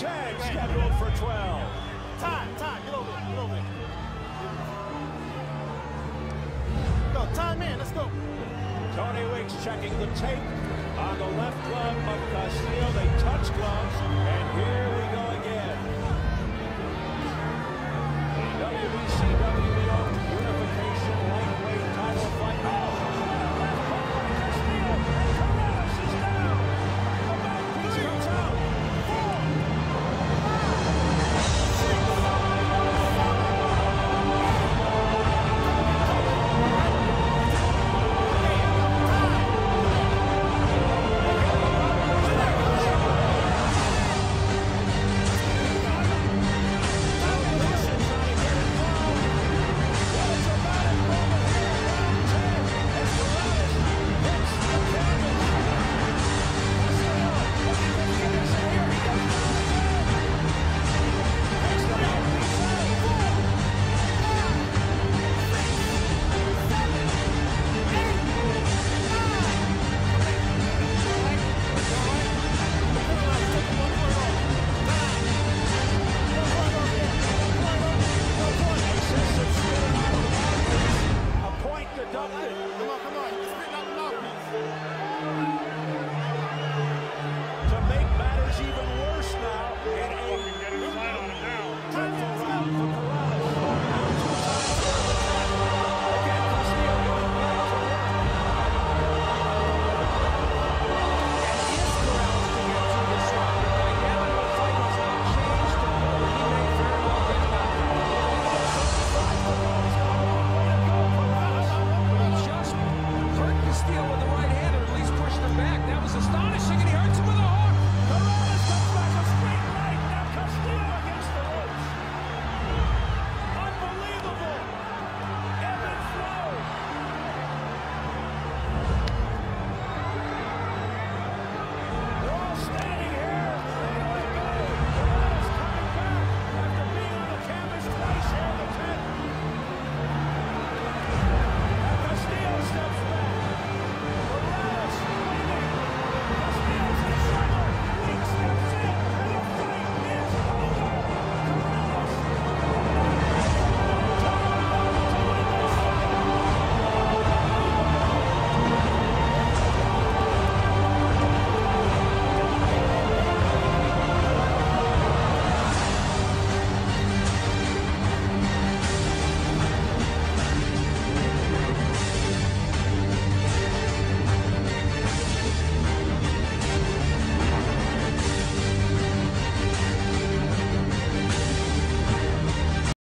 10 scheduled for 12. Time, time, get over here, get over here. Go, time in, let's go. Tony Weeks checking the tape on the left glove of Castillo. They touch gloves, and here